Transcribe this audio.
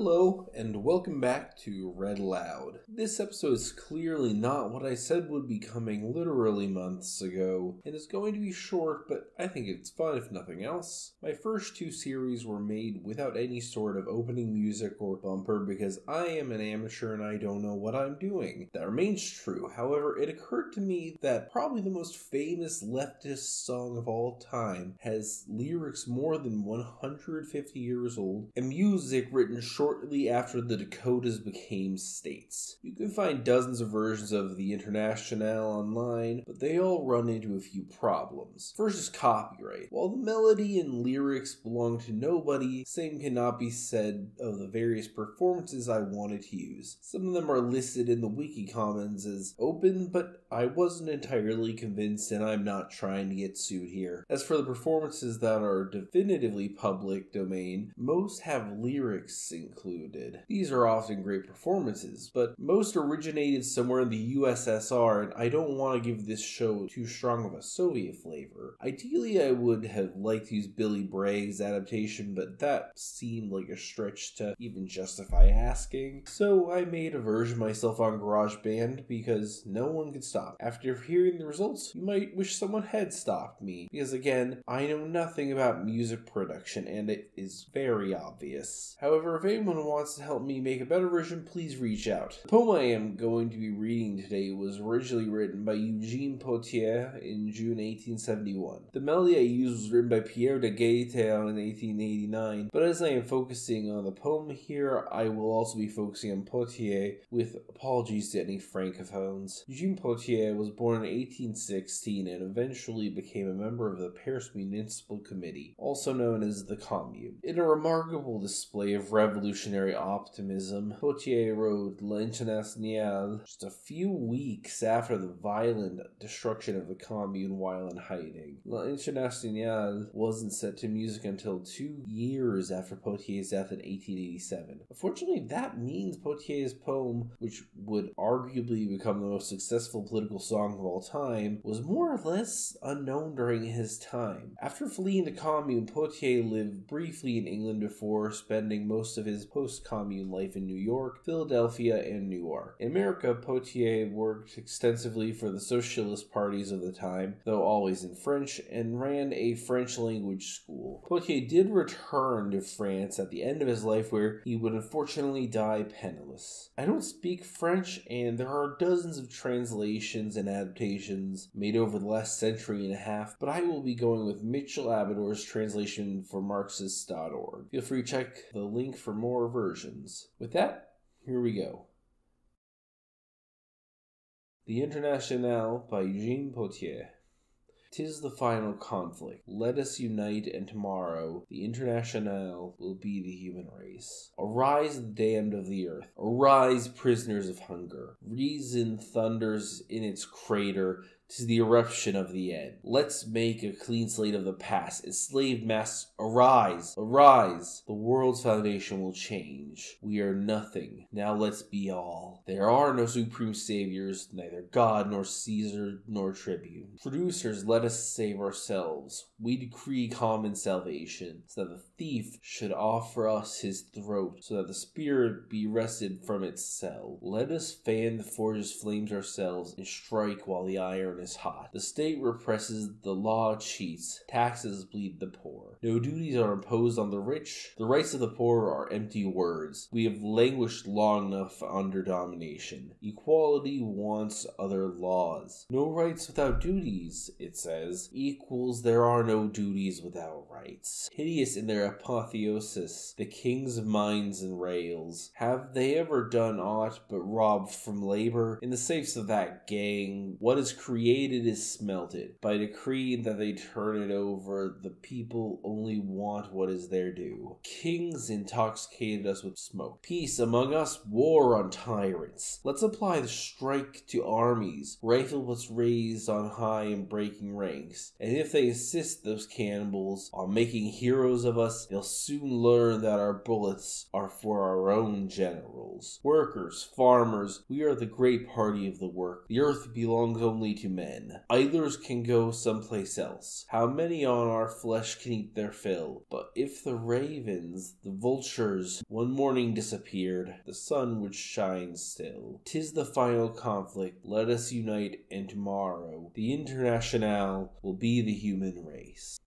Hello, and welcome back to Red Aloud. This episode is clearly not what I said would be coming literally months ago, and is going to be short, but I think it's fun if nothing else. My first two series were made without any sort of opening music or bumper because I am an amateur and I don't know what I'm doing. That remains true, however, it occurred to me that probably the most famous leftist song of all time has lyrics more than 150 years old and music written shortly after the Dakotas became states. You can find dozens of versions of the Internationale online, but they all run into a few problems. First is copyright. While the melody and lyrics belong to nobody, same cannot be said of the various performances I wanted to use. Some of them are listed in the wiki commons as open, but I wasn't entirely convinced and I'm not trying to get sued here. As for the performances that are definitively public domain, most have lyrics included. These are often great performances, but most originated somewhere in the USSR, and I don't want to give this show too strong of a Soviet flavor. Ideally, I would have liked to use Billy Bragg's adaptation, but that seemed like a stretch to even justify asking. So I made a version myself on GarageBand because no one could stop. After hearing the results, you might wish someone had stopped me, because again, I know nothing about music production and it is very obvious. However, if anyone wants to help me make a better version, please reach out. The poem I am going to be reading today was originally written by Eugene Pottier in June 1871. The melody I used was written by Pierre de Geyter in 1889, but as I am focusing on the poem here, I will also be focusing on Pottier with apologies to any francophones. Eugene Pottier was born in 1816 and eventually became a member of the Paris Municipal Committee, also known as the Commune. In a remarkable display of revolutionary optimism, Pottier wrote L'Internationale just a few weeks after the violent destruction of the Commune while in hiding. L'Internationale wasn't set to music until two years after Pottier's death in 1887. Unfortunately, that means Pottier's poem, which would arguably become the most successful political song of all time, was more or less unknown during his time. After fleeing the Commune, Pottier lived briefly in England before spending most of his post commune life in New York, Philadelphia, and Newark. In America, Pottier worked extensively for the socialist parties of the time, though always in French, and ran a French language school. Pottier did return to France at the end of his life, where he would unfortunately die penniless. I don't speak French, and there are dozens of translations and adaptations made over the last century and a half, but I will be going with Mitchell Abidor's translation for Marxist.org. Feel free to check the link for more versions. With that, here we go. The Internationale by Eugene Pottier. Tis the final conflict. Let us unite, and tomorrow the Internationale will be the human race. Arise, the damned of the earth. Arise, prisoners of hunger. Reason thunders in its crater. Tis the eruption of the end. Let's make a clean slate of the past. Enslaved mass, arise, arise. The world's foundation will change. We are nothing. Now let's be all. There are no supreme saviors, neither God nor Caesar nor tribune. Producers, let us save ourselves. We decree common salvation, so that the thief should offer us his throat, so that the spirit be wrested from its cell. Let us fan the forge's flames ourselves, and strike while the iron is hot. The state represses, the law cheats, taxes bleed the poor. No duties are imposed on the rich. The rights of the poor are empty words. We have languished long enough under domination. Equality wants other laws. No rights without duties, it says. Equals, there are no duties without rights. Hideous in their apotheosis, the kings of mines and rails. Have they ever done aught but rob from labor? In the safes of that gang, what is created is smelted. By decree that they turn it over, the people only want what is their due. Kings intoxicated us with smoke. Peace among us, war on tyrants. Let's apply the strike to armies. Rifle what's raised on high and breaking ranks. And if they assist those cannibals on making heroes of us, they'll soon learn that our bullets are for our own generals. Workers, farmers, we are the great party of the work. The earth belongs only to men. Idlers can go someplace else. How many on our flesh can eat their fill? But if the ravens, the vultures, one morning disappeared, the sun would shine still. Tis the final conflict. Let us unite, and tomorrow the Internationale will be the human race.